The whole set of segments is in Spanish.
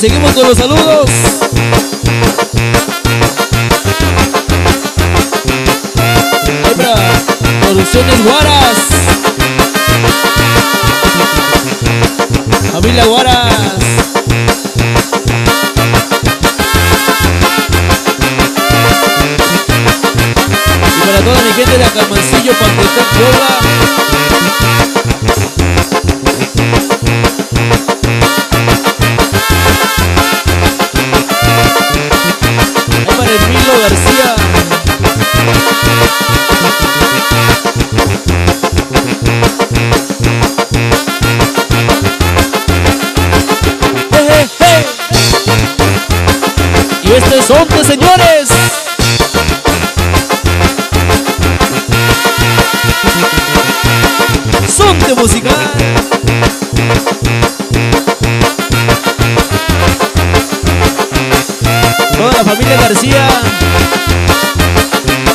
seguimos con los saludos. Este es señores. Sonte musical. Toda la familia García.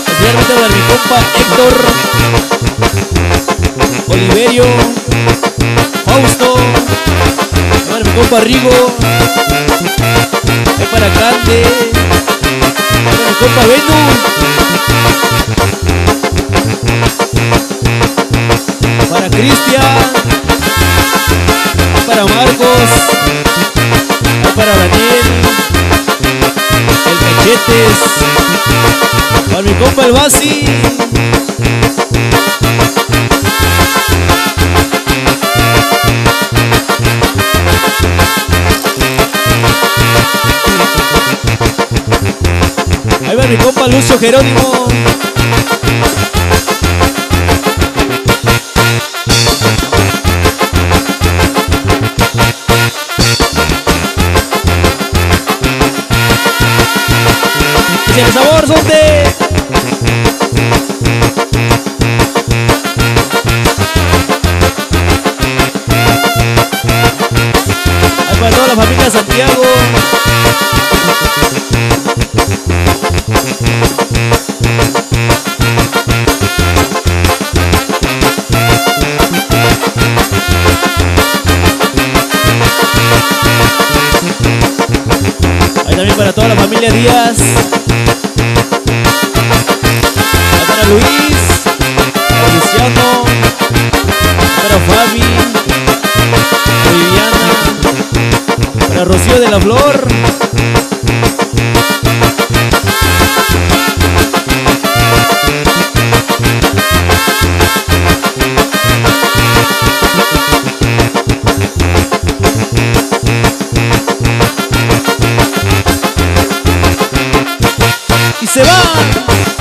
Especialmente para mi compa Héctor. Oliverio. Fausto. Para mi compa Rigo. Es para. Compa. Para Cristian. Para Marcos. Para Daniel. El Cachetes. Para mi compa el Basi. Jerónimo. El sabor son de familia Díaz. Para Luis, para Luciano, para Fabi, Viviana, para Rocío de la Flor. on.